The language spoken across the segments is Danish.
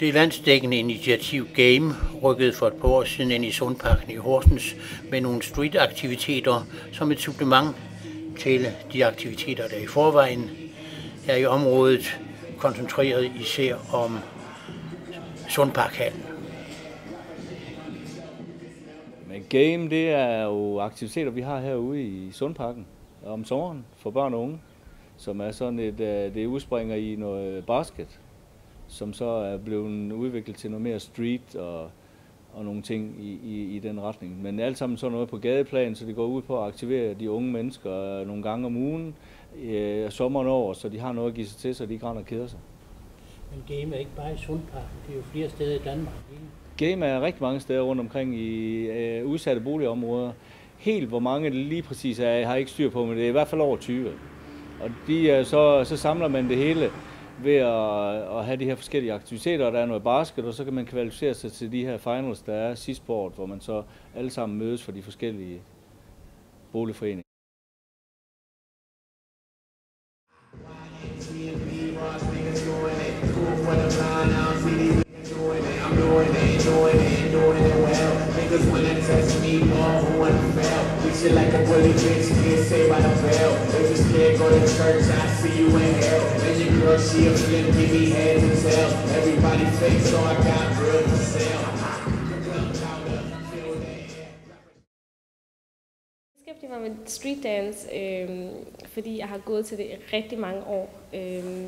Det landsdækkende initiativ Game rykkede for et par år siden ind i Sundparken i Horsens med nogle streetaktiviteter som et supplement til de aktiviteter, der i forvejen er i området, koncentreret især om Sundparkhallen. Men game, det er jo aktiviteter, vi har herude i Sundparken om sommeren for børn og unge, som er sådan et, øh, det udspringer i noget basket, som så er blevet udviklet til noget mere street og, og nogle ting i, i, i den retning. Men alt sammen sådan noget på gadeplan, så det går ud på at aktivere de unge mennesker nogle gange om ugen, øh, sommeren over, så de har noget at give sig til, så de ikke render og keder sig. Men game er ikke bare i Sundparken, det er jo flere steder i Danmark. Game er rigtig mange steder rundt omkring i øh, udsatte boligområder. Helt hvor mange det lige præcis er, jeg har ikke styr på, men det er i hvert fald over 20. Og de, øh, så, så samler man det hele ved at, at have de her forskellige aktiviteter, og der er noget basket, og så kan man kvalificere sig til de her finals, der er sidst på året, hvor man så alle sammen mødes for de forskellige boligforeninger. Niggas wanna test me, more who wanna fail. We shit like a bully bitch, saved by the bell. If you scared, go to church, I see you in hell. And your girl, she a flip, give me head and tail. Everybody fake, so I got real to sell. beskæftiger mig med street dance, øh, fordi jeg har gået til det i rigtig mange år. Øh,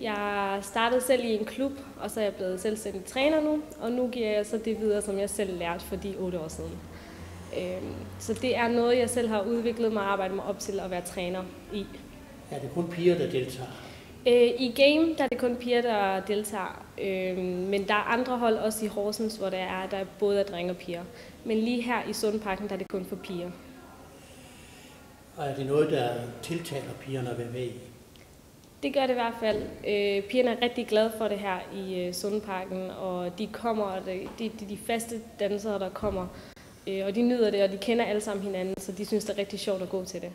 jeg startede selv i en klub, og så er jeg blevet selvstændig træner nu, og nu giver jeg så det videre, som jeg selv lærte for de otte år siden. Øhm, så det er noget, jeg selv har udviklet mig og arbejdet mig op til at være træner i. Er det kun piger, der deltager? Øh, I game der er det kun piger, der deltager, øhm, men der er andre hold også i Horsens, hvor der er, der er både er drenge og piger. Men lige her i Sundparken, der er det kun for piger. Og er det noget, der tiltaler pigerne at være med i? Det gør det i hvert fald. Øh, pigerne er rigtig glade for det her i øh, Sundparken, og de kommer, og det, de, de, de faste dansere, der kommer, øh, og de nyder det, og de kender alle sammen hinanden, så de synes, det er rigtig sjovt at gå til det.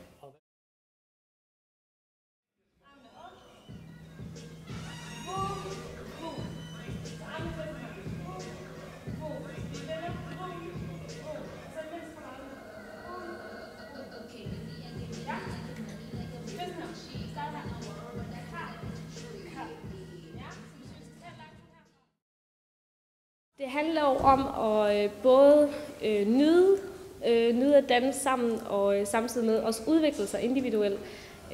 Det handler jo om at øh, både øh, nyde, øh, nyde at danse sammen, og øh, samtidig med også udvikle sig individuelt,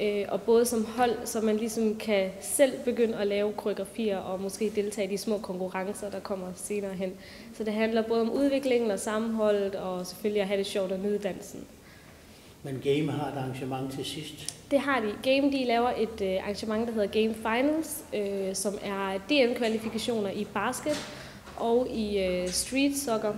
øh, og både som hold, så man ligesom kan selv begynde at lave koreografier, og måske deltage i de små konkurrencer, der kommer senere hen. Så det handler både om udviklingen og sammenholdet, og selvfølgelig at have det sjovt at nyde dansen. Men Game har et arrangement til sidst. Det har de. Game de laver et øh, arrangement, der hedder Game Finals, øh, som er DM-kvalifikationer i basket, og i øh, street soccer.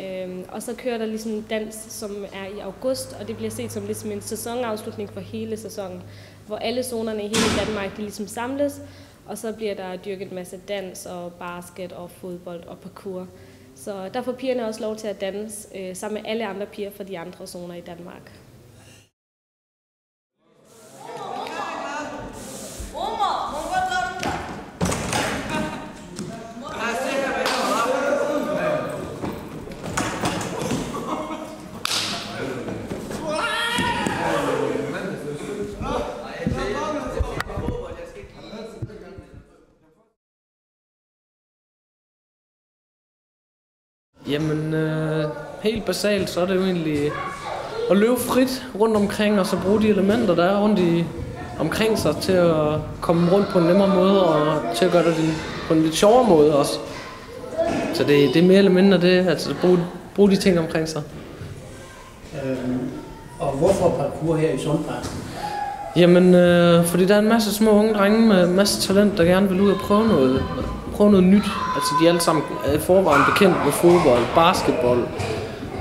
Øhm, og så kører der ligesom en dans, som er i august, og det bliver set som ligesom en sæsonafslutning for hele sæsonen, hvor alle zonerne i hele Danmark de ligesom samles, og så bliver der dyrket en masse dans og basket og fodbold og parkour. Så der får pigerne også lov til at danse øh, sammen med alle andre piger fra de andre zoner i Danmark. Jamen, øh, helt basalt, så er det jo egentlig at løbe frit rundt omkring, og så bruge de elementer, der er rundt i, omkring sig, til at komme rundt på en nemmere måde, og til at gøre det på en lidt sjovere måde også. Så det, det er mere eller mindre det, altså at bruge, bruge de ting omkring sig. Øhm, og hvorfor parkour her i Sundparken? Jamen, øh, fordi der er en masse små unge drenge med masse talent, der gerne vil ud og prøve noget, prøve noget nyt. Altså, de er alle sammen i forvejen bekendt med fodbold, basketball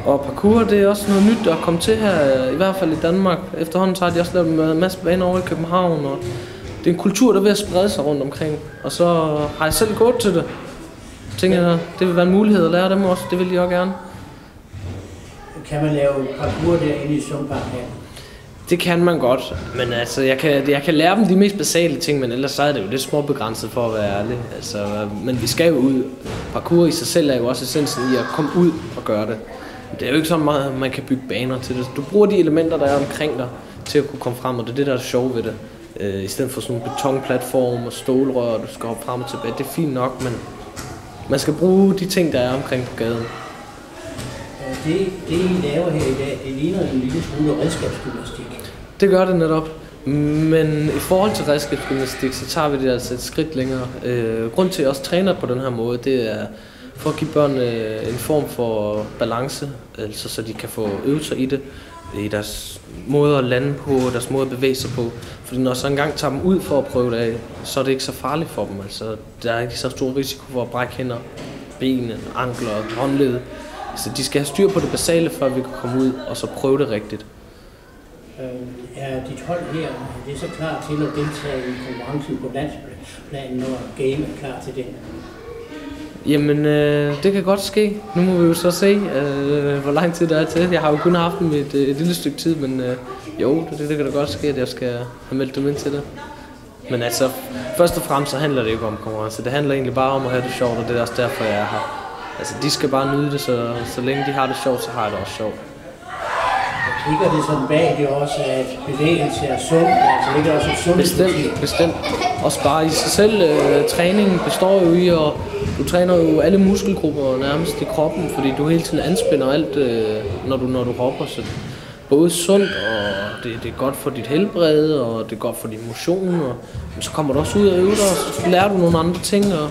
og parkour. Det er også noget nyt, er kommet til her, i hvert fald i Danmark. Efterhånden så har de også lavet en masse baner over i København, og det er en kultur, der er ved at sprede sig rundt omkring. Og så har jeg selv gået til det. Jeg tænker, det vil være en mulighed at lære dem også. Det vil de også gerne. Kan man lave parkour derinde i Sundparken her? Det kan man godt, men altså, jeg kan, jeg kan lære dem de mest basale ting, men ellers så er det jo lidt små begrænset for at være ærlig. Altså, men vi skal jo ud. Parkour i sig selv er jo også essensen i at komme ud og gøre det. Det er jo ikke så meget, man kan bygge baner til det. Du bruger de elementer, der er omkring dig, til at kunne komme frem, og det er det, der er sjovt ved det. Øh, I stedet for sådan en betonplatform og stålrør, og du skal hoppe frem og tilbage. Det er fint nok, men man skal bruge de ting, der er omkring på gaden. Det, det I laver her i dag, det ligner en lille smule redskabsgymnastik. Det gør det netop. Men i forhold til redskabsgymnastik, så tager vi det altså et skridt længere. Øh, grund til, at jeg også træner på den her måde, det er for at give børn øh, en form for balance, altså så de kan få øvelser i det, i deres måde at lande på, deres måde at bevæge sig på. Fordi når så engang tager dem ud for at prøve det af, så er det ikke så farligt for dem. Altså, der er ikke så stor risiko for at brække hænder, ben, ankler, håndled. Så de skal have styr på det basale, før vi kan komme ud og så prøve det rigtigt. Øh, er dit hold her det er så klar til at deltage i konkurrencen på landsplan, når game er klar til det? Jamen, øh, det kan godt ske. Nu må vi jo så se, øh, hvor lang tid der er til. Jeg har jo kun haft dem et, et lille stykke tid, men øh, jo, det, det kan da godt ske, at jeg skal have meldt dem ind til det. Men altså, først og fremmest så handler det ikke om konkurrence. Det handler egentlig bare om at have det sjovt, og det er også derfor, jeg er her. Altså, de skal bare nyde det, så, så længe de har det sjovt, så har jeg det også sjovt. Ligger det sådan bag det også, at bevægelse er sund? Altså ligger også et sundt Bestemt, bestemt. Også bare i sig selv. Øh, træningen består jo i, og du træner jo alle muskelgrupper nærmest i kroppen, fordi du hele tiden anspænder alt, øh, når, du, når du hopper. Så både sundt, og det, det er godt for dit helbred, og det er godt for din motion, og så kommer du også ud og øver dig, og så lærer du nogle andre ting, og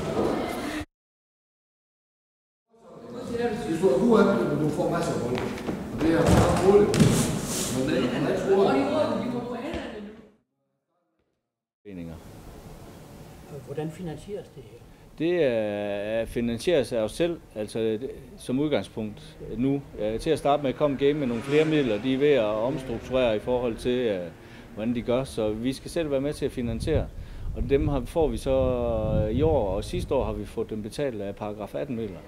Hvis du er god du får masser af bold. Det er meget roligt. Men det er ikke roligt. foreninger. Hvordan finansieres det her? Det er finansieres af os selv, altså det- som udgangspunkt nu. Øh, Til at starte med kom Game med nogle flere midler, de er ved at omstrukturere i forhold til, øh, hvordan de gør, så vi skal selv være med til at finansiere. Og dem har, får vi så øh, i år, og sidste år har vi fået dem betalt af paragraf 18 midler.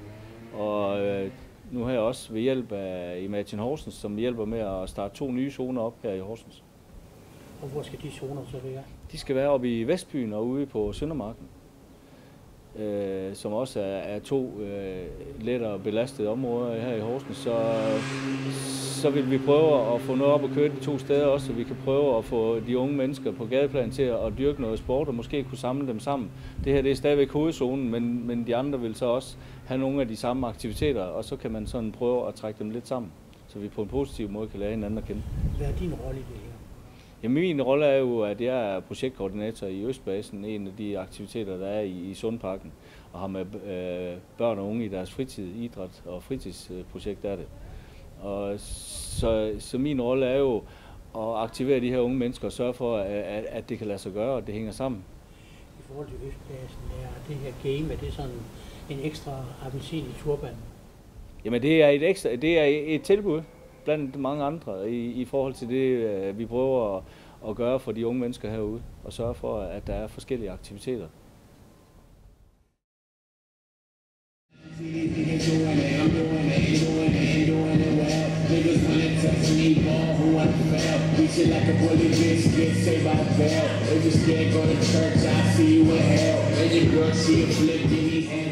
Og øh, nu her også ved hjælp af Imagine Horsens, som hjælper med at starte to nye zoner op her i Horsens. Og hvor skal de zoner så være? De skal være oppe i Vestbyen og ude på Søndermarken, øh, som også er, er to øh, lettere belastede områder her i Horsens. Så, så vil vi prøve at få noget op at køre de to steder også, så vi kan prøve at få de unge mennesker på gadeplan til at dyrke noget sport og måske kunne samle dem sammen. Det her det er stadigvæk hovedzonen, men, men de andre vil så også have nogle af de samme aktiviteter, og så kan man sådan prøve at trække dem lidt sammen, så vi på en positiv måde kan lære hinanden at kende. Hvad er din rolle i det? Jamen, min rolle er jo, at jeg er projektkoordinator i Østbasen, en af de aktiviteter, der er i, i Sundparken, og har med øh, børn og unge i deres fritid, idræt og fritidsprojekt er det. Og så, så min rolle er jo at aktivere de her unge mennesker og sørge for, at, at, det kan lade sig gøre, og det hænger sammen. I forhold til Østbasen, er det her game, er det sådan en ekstra appelsin i turban? Jamen, det er et, ekstra, det er et tilbud blandt mange andre i, i forhold til det, vi prøver at, at gøre for de unge mennesker herude, og sørge for, at der er forskellige aktiviteter. Beat like a bully bitch, get saved by the bell. If you scared, go to church, I see you in hell. And your girl, she a flick,